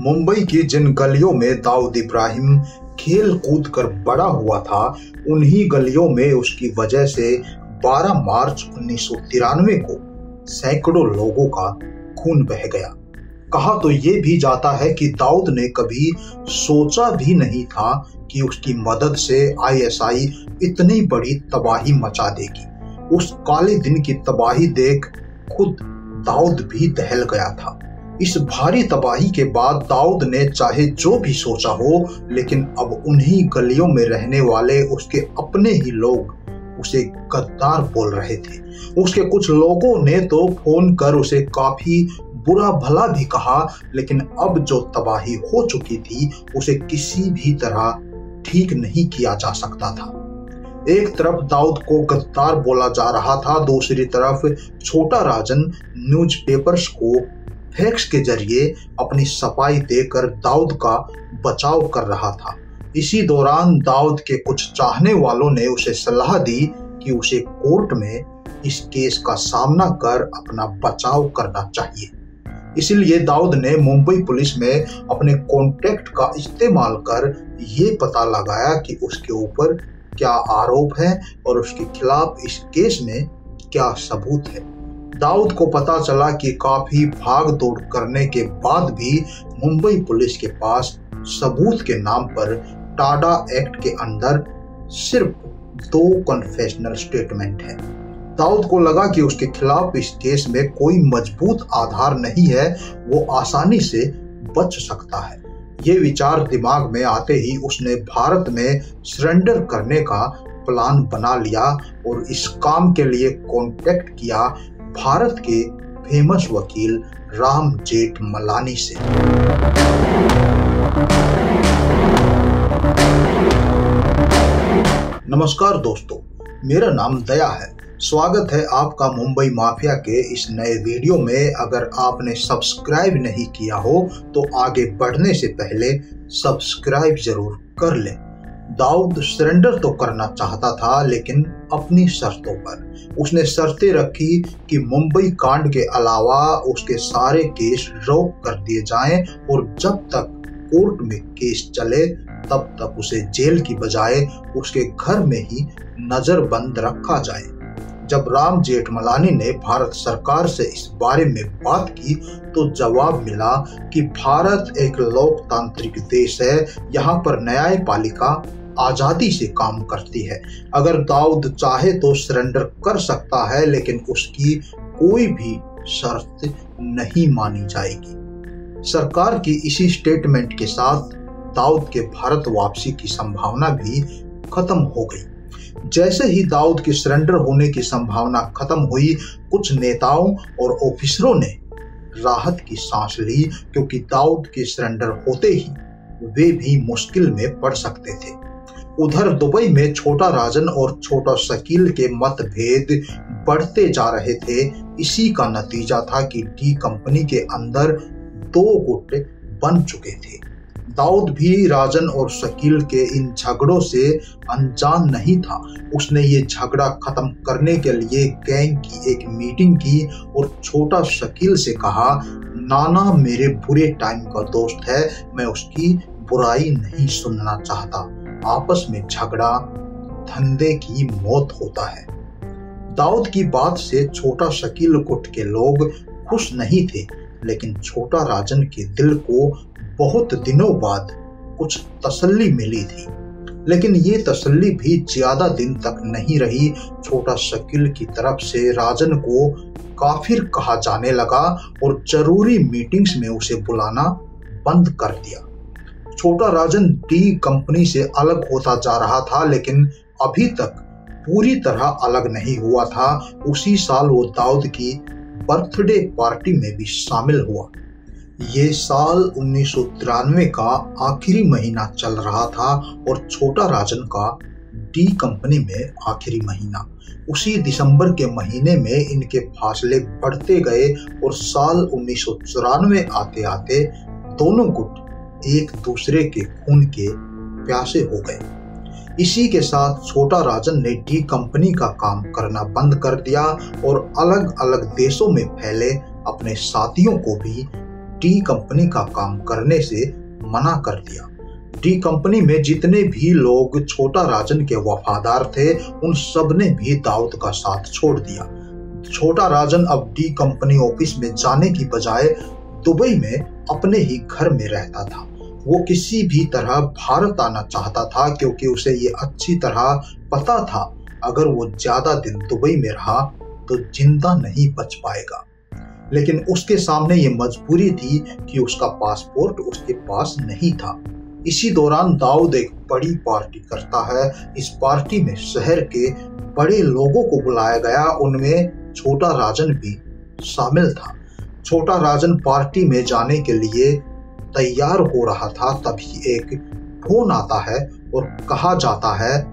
मुंबई की जिन गलियों में दाऊद इब्राहिम खेल कूद कर बड़ा हुआ था, उन्हीं गलियों में उसकी वजह से 12 मार्च उन्नीस सौ तिरानवे को सैकड़ों लोगों का खून बह गया। कहा तो ये भी जाता है कि दाऊद ने कभी सोचा भी नहीं था कि उसकी मदद से आईएसआई इतनी बड़ी तबाही मचा देगी। उस काले दिन की तबाही देख खुद दाऊद भी दहल गया था। इस भारी तबाही के बाद दाऊद ने चाहे जो भी सोचा हो, लेकिन अब उन्हीं गलियों में रहने वाले उसके अपने ही लोग उसे गद्दार बोल रहे थे। उसके कुछ लोगों ने तो फ़ोन कर उसे काफ़ी बुरा भला भी कहा, लेकिन अब जो तबाही हो चुकी थी, उसे किसी भी तरह ठीक नहीं किया जा सकता था। एक तरफ़ दाऊद को गद्दार बोला जा रहा था, दूसरी तरफ़ छोटा राजन न्यूज़पेपर्स को फैक्स के ज़रिए अपनी सफ़ाई देकर दाऊद का बचाव कर रहा था। इसी दौरान दाऊद के कुछ चाहने वालों ने उसे सलाह दी कि उसे कोर्ट में इस केस का सामना कर अपना बचाव करना चाहिए। इसलिए दाऊद ने मुंबई पुलिस में अपने कॉन्टेक्ट का इस्तेमाल कर ये पता लगाया कि उसके ऊपर क्या आरोप है और उसके खिलाफ इस केस में क्या सबूत है। दाऊद को पता चला कि काफ़ी भाग दौड़ करने के बाद भी मुंबई पुलिस के पास सबूत के नाम पर टाडा एक्ट के अंदर सिर्फ़ दो कन्फेशनल स्टेटमेंट है। दाऊद को लगा कि उसके खिलाफ इस केस में कोई मज़बूत आधार नहीं है, वो आसानी से बच सकता है। ये विचार दिमाग में आते ही उसने भारत में सरेंडर करने का प्लान बना लिया और इस काम के लिए कांटेक्ट किया भारत के फ़ेमस वकील राम जेठ मलानी से। नमस्कार दोस्तों, मेरा नाम दया है। स्वागत है आपका मुंबई माफिया के इस नए वीडियो में। अगर आपने सब्सक्राइब नहीं किया हो तो आगे बढ़ने से पहले सब्सक्राइब ज़रूर कर लें। दाऊद सरेंडर तो करना चाहता था, लेकिन अपनी शर्तों पर। उसने शर्तें रखी कि मुंबई कांड के अलावा उसके सारे केस रोक कर दिए जाएँ और जब तक कोर्ट में केस चले, तब तक उसे जेल की बजाय उसके घर में ही नजरबंद रखा जाए। जब राम जेठमलानी ने भारत सरकार से इस बारे में बात की तो जवाब मिला कि भारत एक लोकतांत्रिक देश है, यहाँ पर न्यायपालिका आज़ादी से काम करती है। अगर दाऊद चाहे तो सरेंडर कर सकता है, लेकिन उसकी कोई भी शर्त नहीं मानी जाएगी। सरकार की इसी स्टेटमेंट के साथ दाऊद के भारत वापसी की संभावना भी खत्म हो गई। जैसे ही दाऊद के सरेंडर होने की संभावना खत्म हुई, कुछ नेताओं और ऑफिसरों ने राहत की सांस ली, क्योंकि दाऊद के सरेंडर होते ही वे भी मुश्किल में पड़ सकते थे। उधर दुबई में छोटा राजन और छोटा शकील के मतभेद बढ़ते जा रहे थे। इसी का नतीजा था कि डी कंपनी के अंदर दो गुट बन चुके थे। दाऊद भी राजन और शकील के इन झगड़ों से अनजान नहीं था। उसने ये झगड़ा खत्म करने के लिए गैंग की एक मीटिंग की और छोटा शकील से कहा, नाना मेरे बुरे टाइम का दोस्त है, मैं उसकी बुराई नहीं सुनना चाहता। आपस में झगड़ा, धंधे की मौत होता है। दाऊद की बात से छोटा शकील गुट के लोग खुश नहीं थे, लेकिन छोटा राजन के दिल को बहुत दिनों बाद कुछ तसल्ली मिली थी, लेकिन ये तसल्ली भी ज़्यादा दिन तक नहीं रही। छोटा शकील की तरफ़ से राजन को काफिर कहा जाने लगा और ज़रूरी मीटिंग्स में उसे बुलाना बंद कर दिया। छोटा राजन डी कंपनी से अलग होता जा रहा था, लेकिन अभी तक पूरी तरह अलग नहीं हुआ था। उसी साल वो दाऊद की बर्थडे पार्टी में भी शामिल हुआ। ये साल उन्नीस सौ तिरानवे का आखिरी महीना चल रहा था और छोटा राजन का डी कंपनी में आखिरी महीना। उसी दिसंबर के महीने में इनके फासले बढ़ते गए और साल उन्नीस आते आते दोनों गुट एक दूसरे के खून के प्यासे हो गए। इसी के साथ छोटा राजन ने डी कंपनी का काम करना बंद कर दिया और अलग अलग देशों में फैले अपने साथियों को भी डी कंपनी का काम करने से मना कर दिया। डी कंपनी में जितने भी लोग छोटा राजन के वफादार थे, उन सबने भी दाऊद का साथ छोड़ दिया। छोटा राजन अब डी कंपनी ऑफ़िस में जाने की बजाय दुबई में अपने ही घर में रहता था। वो किसी भी तरह भारत आना चाहता था, क्योंकि उसे ये अच्छी तरह पता था, अगर वो ज़्यादा दिन दुबई में रहा तो ज़िंदा नहीं बच पाएगा। लेकिन उसके सामने ये मजबूरी थी कि उसका पासपोर्ट उसके पास नहीं था। इसी दौरान दाऊद एक बड़ी पार्टी करता है। इस पार्टी में शहर के बड़े लोगों को बुलाया गया। उनमें छोटा राजन भी शामिल था। छोटा राजन पार्टी में जाने के लिए तैयार हो रहा था। तभी एक फ़ोन आता है और कहा जाता है,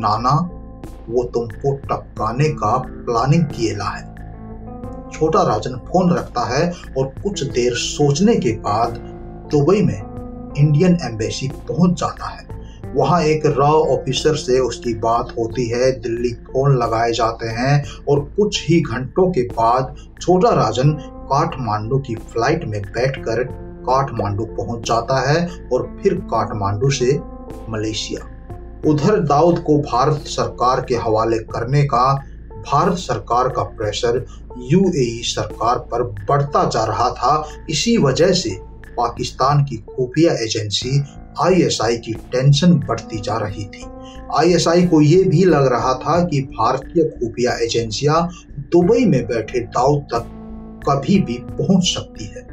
नाना, वो तुमको टपकाने का प्लानिंग किएला है। छोटा राजन फ़ोन रखता है और कुछ देर सोचने के बाद दुबई में इंडियन एम्बेसी पहुँच जाता है। वहाँ एक रॉ ऑफिसर से उसकी बात होती है, दिल्ली फ़ोन लगाए जाते हैं और कुछ ही घंटों के बाद छोटा राजन काठमांडू की फ़्लाइट में बैठकर काठमांडू पहुँच जाता है और फिर काठमांडू से मलेशिया। उधर दाऊद को भारत सरकार के हवाले करने का भारत सरकार का प्रेशर यूएई सरकार पर बढ़ता जा रहा था। इसी वजह से पाकिस्तान की खुफिया एजेंसी आईएसआई की टेंशन बढ़ती जा रही थी। आईएसआई को यह भी लग रहा था कि भारतीय खुफिया एजेंसियाँ दुबई में बैठे दाऊद तक कभी भी पहुँच सकती है।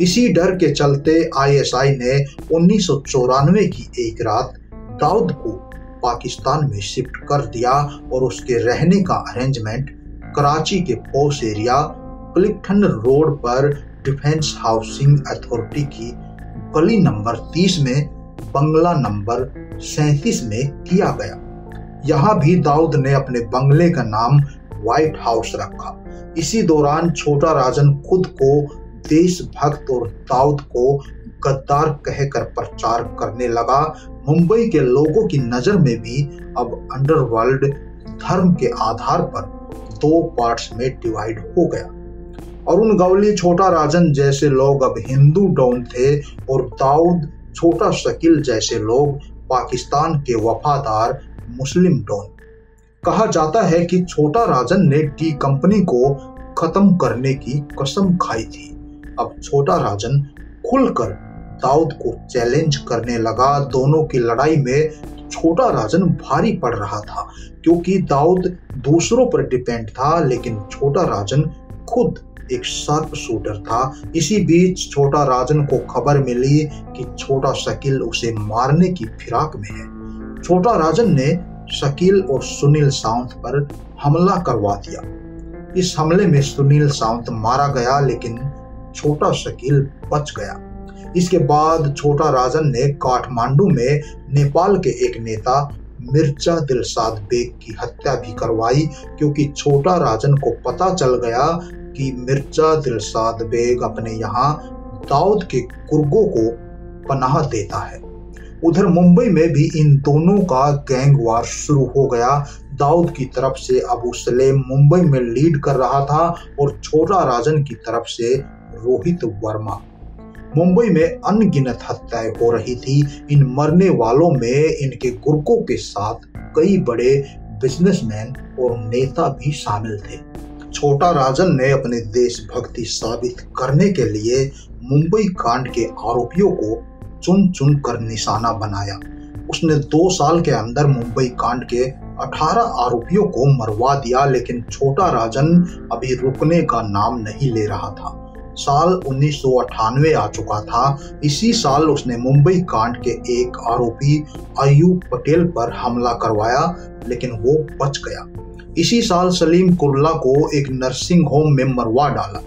इसी डर के चलते आईएसआई ने उन्नीस सौ चौरानवे की एक रात दाऊद को पाकिस्तान में शिफ्ट कर दिया और उसके रहने का अरेंजमेंट कराची के पोस एरिया क्लिकटन रोड पर डिफेंस हाउसिंग अथॉरिटी की गली नंबर 30 में, बंगला नंबर सैतीस में किया गया। यहाँ भी दाऊद ने अपने बंगले का नाम व्हाइट हाउस रखा। इसी दौरान छोटा राजन खुद को, देशभक्त और दाऊद को गद्दार कहकर प्रचार करने लगा। मुंबई के लोगों की नज़र में भी अब अंडरवर्ल्ड धर्म के आधार पर दो पार्ट्स में डिवाइड हो गया। उन गवली छोटा राजन जैसे लोग अब हिंदू डॉन थे और दाऊद छोटा शकील जैसे लोग पाकिस्तान के वफादार मुस्लिम डॉन कहा जाता है कि छोटा राजन ने टी कंपनी को खत्म करने की कसम खाई थी। अब छोटा राजन खुलकर दाऊद को चैलेंज करने लगा। दोनों की लड़ाई में छोटा राजन भारी पड़ रहा था, क्योंकि दाऊद दूसरों पर डिपेंड था, लेकिन छोटा राजन खुद एक शार्प शूटर था। इसी बीच छोटा राजन को खबर मिली कि छोटा शकील उसे मारने की फिराक में है। छोटा राजन ने शकील और सुनील साउंत पर हमला करवा दिया। इस हमले में सुनील सावंत मारा गया, लेकिन छोटा शकील बच गया। इसके बाद छोटा राजन ने काठमांडू में नेपाल के एक नेता मिर्ज़ा दिलसाद बेग की हत्या भी करवाई, क्योंकि छोटा राजन को पता चल गया कि मिर्ज़ा दिलसाद बेग अपने यहाँ दाऊद के कुर्गों को पनाह देता है। उधर मुंबई में भी इन दोनों का गैंग वार शुरू हो गया। दाऊद की तरफ़ से अबू सलेम मुंबई में लीड कर रहा था और छोटा राजन की तरफ़ से रोहित वर्मा। मुंबई में अनगिनत हत्याएँ हो रही थी। इन मरने वालों में इनके गुर्गों के साथ कई बड़े बिजनेसमैन और नेता भी शामिल थे। छोटा राजन ने अपने देशभक्ति साबित करने के लिए मुंबई कांड के आरोपियों को चुन चुन कर निशाना बनाया। उसने दो साल के अंदर मुंबई कांड के 18 आरोपियों को मरवा दिया, लेकिन छोटा राजन अभी रुकने का नाम नहीं ले रहा था। साल उन्नीस सौ अट्ठानवे आ चुका था। इसी साल उसने मुंबई कांड के एक आरोपी अयूब पटेल पर हमला करवाया, लेकिन वो बच गया। इसी साल सलीम कुर्ला को एक नर्सिंग होम में मरवा डाला।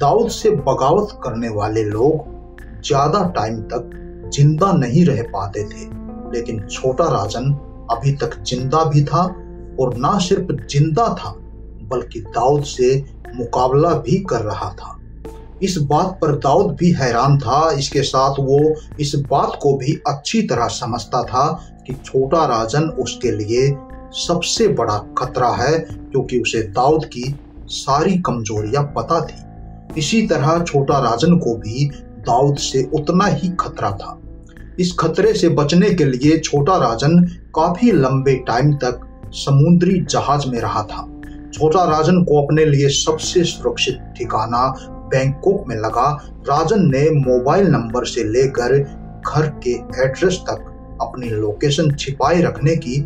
दाऊद से बगावत करने वाले लोग ज़्यादा टाइम तक ज़िंदा नहीं रह पाते थे, लेकिन छोटा राजन अभी तक ज़िंदा भी था, और ना सिर्फ़ ज़िंदा था, बल्कि दाऊद से मुकाबला भी कर रहा था। इस बात पर दाऊद भी हैरान था। इसके साथ वो इस बात को भी अच्छी तरह समझता था कि छोटा राजन उसके लिए सबसे बड़ा खतरा है, क्योंकि उसे दाऊद की सारी कमजोरियाँ पता थी। इसी तरह छोटा राजन को भी दाऊद से उतना ही खतरा था। इस खतरे से बचने के लिए छोटा राजन काफ़ी लंबे टाइम तक समुद्री जहाज़ में रहा था। छोटा राजन को अपने लिए सबसे सुरक्षित ठिकाना बैंकॉक में लगा, राजन ने मोबाइल नंबर से लेकर घर के एड्रेस तक अपनी लोकेशन छिपाए रखने की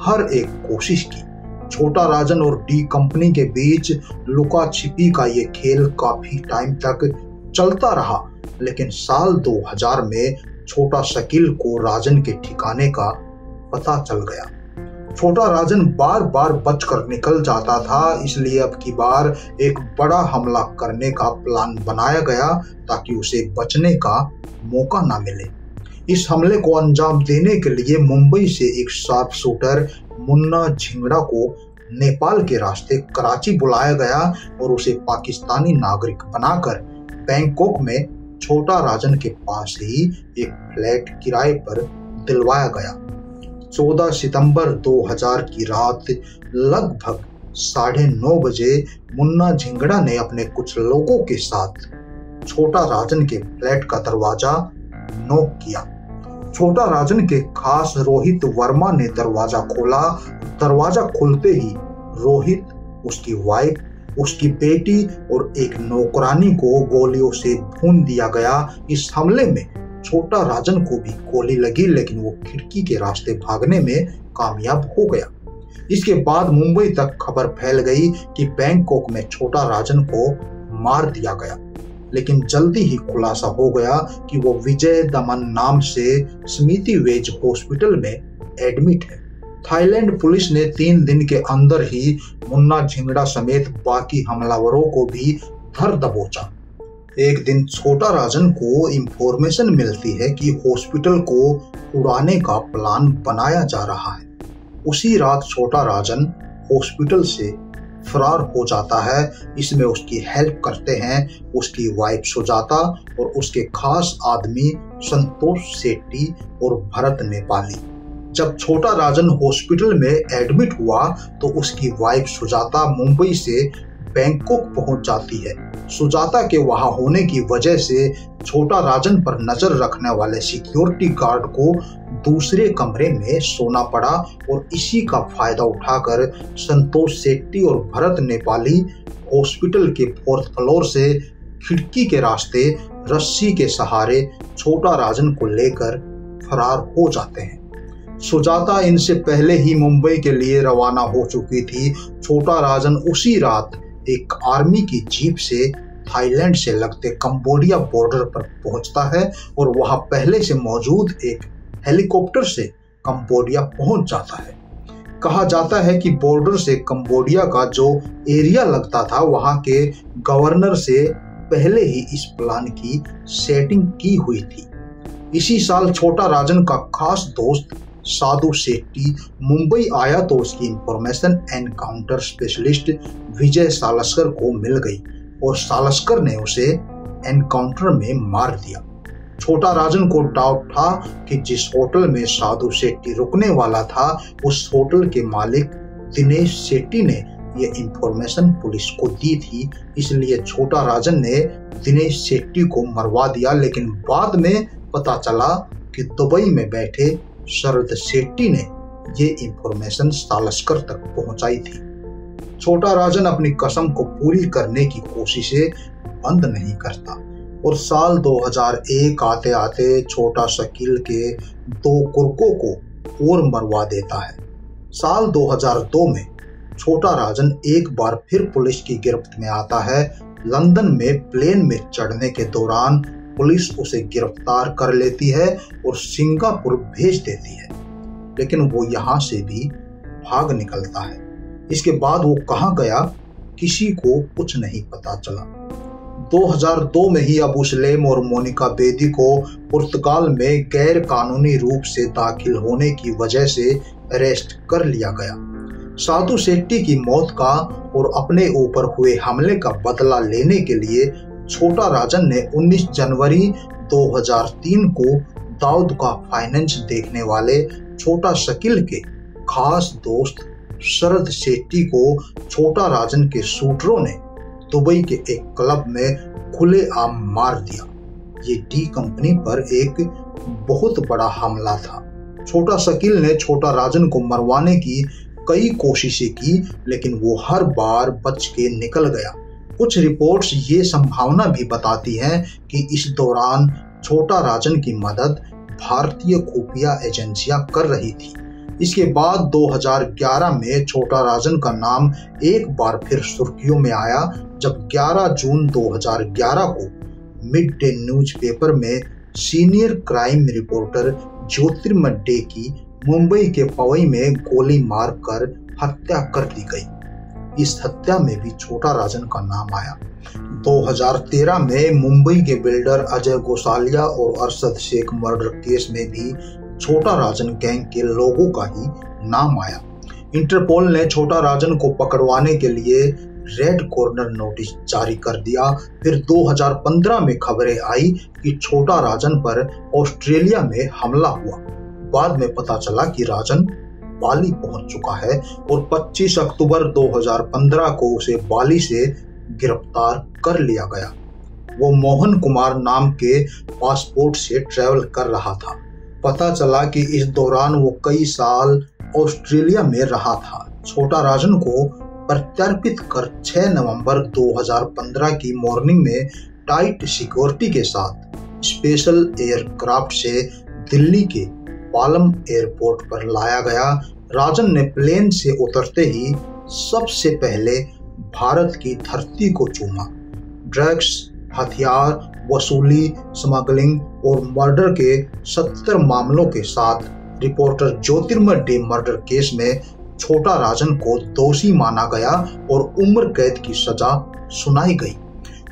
हर एक कोशिश की। छोटा राजन और डी कंपनी के बीच लुका छिपी का ये खेल काफ़ी टाइम तक चलता रहा, लेकिन साल 2000 में छोटा शकील को राजन के ठिकाने का पता चल गया। छोटा राजन बार बार बचकर निकल जाता था, इसलिए अब की बार एक बड़ा हमला करने का प्लान बनाया गया ताकि उसे बचने का मौका ना मिले। इस हमले को अंजाम देने के लिए मुंबई से एक शार्प शूटर, मुन्ना झिंगड़ा को नेपाल के रास्ते कराची बुलाया गया और उसे पाकिस्तानी नागरिक बनाकर बैंकॉक में छोटा राजन के पास ही एक फ्लैट किराए पर दिलवाया गया। 14 सितंबर 2000 की रात लगभग साढ़े नौ बजे मुन्ना झिंगड़ा ने अपने कुछ लोगों के साथ छोटा राजन के फ्लैट का दरवाज़ा नॉक किया। छोटा राजन के खास रोहित वर्मा ने दरवाज़ा खोला। दरवाज़ा खुलते ही रोहित, उसकी वाइफ उसकी बेटी और एक नौकरानी को गोलियों से भून दिया गया। इस हमले में छोटा राजन को भी गोली लगी, लेकिन वो खिड़की के रास्ते भागने में कामयाब हो गया। इसके बाद मुंबई तक खबर फैल गई कि बैंकॉक में छोटा राजन को मार दिया गया। लेकिन जल्दी ही खुलासा हो गया कि वो विजय दमन नाम से स्मिति वेज हॉस्पिटल में एडमिट है। थाईलैंड पुलिस ने तीन दिन के अंदर ही मुन्ना झिंगड़ा समेत बाकी हमलावरों को भी धर दबोचा। एक दिन छोटा राजन को इंफॉर्मेशन मिलती है कि हॉस्पिटल को उड़ाने का प्लान बनाया जा रहा है। उसी रात छोटा राजन हॉस्पिटल से फरार हो जाता है। इसमें उसकी हेल्प करते हैं, उसकी वाइफ सुजाता और उसके खास आदमी संतोष सेट्टी और भरत नेपाली। जब छोटा राजन हॉस्पिटल में एडमिट हुआ तो उसकी वाइफ सुजाता मुंबई से बैंकॉक पहुँच जाती है। सुजाता के वहाँ होने की वजह से छोटा राजन पर नज़र रखने वाले सिक्योरिटी गार्ड को दूसरे कमरे में सोना पड़ा और इसी का फ़ायदा उठाकर संतोष सेट्टी और भरत नेपाली हॉस्पिटल के फोर्थ फ्लोर से खिड़की के रास्ते रस्सी के सहारे छोटा राजन को लेकर फरार हो जाते हैं। सुजाता इनसे पहले ही मुंबई के लिए रवाना हो चुकी थी। छोटा राजन उसी रात एक आर्मी की जीप से थाईलैंड से लगते कंबोडिया बॉर्डर पर पहुँचता है और वहाँ पहले से मौजूद एक हेलीकॉप्टर से कंबोडिया पहुँच जाता है। कहा जाता है कि बॉर्डर से कंबोडिया का जो एरिया लगता था, वहाँ के गवर्नर से पहले ही इस प्लान की सेटिंग की हुई थी। इसी साल छोटा राजन का खास दोस्त साधु सेट्टी मुंबई आया तो उसकी information encounter specialist Vijay Salaskar को मिल गई और सालस्कर ने उसे एनकाउंटर में मार दिया। छोटा राजन को डाउट था कि जिस होटल में साधु सेट्टी रुकने वाला था, उस होटल के मालिक दिनेश सेट्टी ने ये इंफॉर्मेशन पुलिस को दी थी। इसलिए छोटा राजन ने दिनेश सेट्टी को मरवा दिया, लेकिन बाद में पता चला कि दुबई में बैठे शरद शेट्टी ने ये इंफॉर्मेशन सालस्कर तक पहुंचाई थी। छोटा राजन अपनी कसम को पूरी करने की कोशिशें बंद नहीं करता और साल 2001 आते आते छोटा शकील के दो कुर्कों को और मरवा देता है। साल 2002 में छोटा राजन एक बार फिर पुलिस की गिरफ्त में आता है। लंदन में प्लेन में चढ़ने के दौरान पुलिस उसे गिरफ़्तार कर लेती है और सिंगापुर भेज देती है। लेकिन वो यहाँ से भी भाग निकलता है। इसके बाद वो कहाँ गया, किसी को कुछ नहीं पता चला। 2002 में ही अबू सलेम और मोनिका बेदी को पुर्तगाल में गैर कानूनी रूप से दाखिल होने की वजह से अरेस्ट कर लिया गया। साधु शेट्टी की मौत का और अपने ऊपर हुए हमले का बदला लेने के लिए छोटा राजन ने 19 जनवरी 2003 को दाऊद का फाइनेंस देखने वाले छोटा शकील के खास दोस्त शरद शेट्टी को छोटा राजन के शूटरों ने दुबई के एक क्लब में खुलेआम मार दिया। ये डी कंपनी पर एक बहुत बड़ा हमला था। छोटा शकील ने छोटा राजन को मरवाने की कई कोशिशें की, लेकिन वो हर बार बच के निकल गया। कुछ रिपोर्ट्स ये संभावना भी बताती हैं कि इस दौरान छोटा राजन की मदद भारतीय खुफिया एजेंसियाँ कर रही थी। इसके बाद 2011 में छोटा राजन का नाम एक बार फिर सुर्खियों में आया, जब 11 जून 2011 को मिड डे न्यूज़ पेपर में सीनियर क्राइम रिपोर्टर ज्योतिर्मय की मुंबई के पवई में गोली मारकर हत्या कर दी गई। इस हत्या में भी छोटा राजन का नाम आया। 2013 में मुंबई के बिल्डर अजय गोसालिया और अरशद शेख मर्डर केस में भी छोटा राजन गैंग के लोगों का ही नाम आया। इंटरपोल ने छोटा राजन को पकड़वाने के लिए रेड कॉर्नर नोटिस जारी कर दिया। फिर 2015 में खबरें आई कि छोटा राजन पर ऑस्ट्रेलिया में हमला हुआ। बाद में पता चला कि राजन बाली पहुँच चुका है और 25 अक्टूबर 2015 को उसे बाली से गिरफ़्तार कर लिया गया। वो मोहन कुमार नाम के पासपोर्ट से ट्रेवल कर रहा था। पता चला कि इस दौरान वो कई साल ऑस्ट्रेलिया में रहा था। छोटा राजन को प्रत्यर्पित कर 6 नवंबर 2015 की मॉर्निंग में टाइट सिक्योरिटी के साथ स्पेशल एयरक्राफ्ट से दिल्ली के पालम एयरपोर्ट पर लाया गया। राजन ने प्लेन से उतरते ही सबसे पहले भारत की धरती को चूमा। ड्रग्स, हथियार, वसूली, स्मगलिंग और मर्डर के सत्तर मामलों के साथ reporter Jyotirmoy day murder case में छोटा राजन को दोषी माना गया और उम्र कैद की सजा सुनाई गई।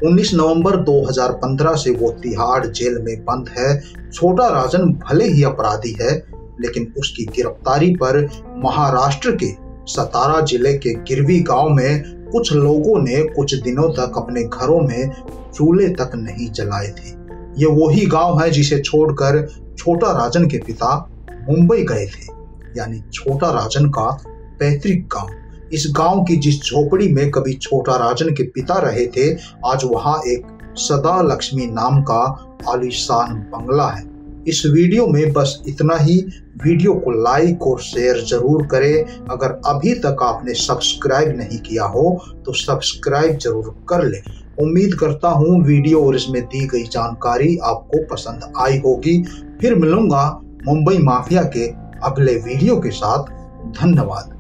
19 नवंबर 2015 से वो तिहाड़ जेल में बंद है। छोटा राजन भले ही अपराधी है, लेकिन उसकी गिरफ्तारी पर महाराष्ट्र के सतारा ज़िले के गिरवी गाँव में कुछ लोगों ने कुछ दिनों तक अपने घरों में चूल्हे तक नहीं जलाए थे। ये वही गाँव है जिसे छोड़कर छोटा राजन के पिता मुंबई गए थे। यानी छोटा राजन का पैतृक गाँव। इस गाँव की जिस झोपड़ी में कभी छोटा राजन के पिता रहे थे, आज वहाँ एक सदा लक्ष्मी नाम का आलिशान बंगला है। इस वीडियो में बस इतना ही। वीडियो को लाइक और शेयर ज़रूर करें। अगर अभी तक आपने सब्सक्राइब नहीं किया हो तो सब्सक्राइब ज़रूर कर ले। उम्मीद करता हूँ वीडियो और इसमें दी गई जानकारी आपको पसंद आई होगी। फिर मिलूँगा मुंबई माफिया के अगले वीडियो के साथ। धन्यवाद।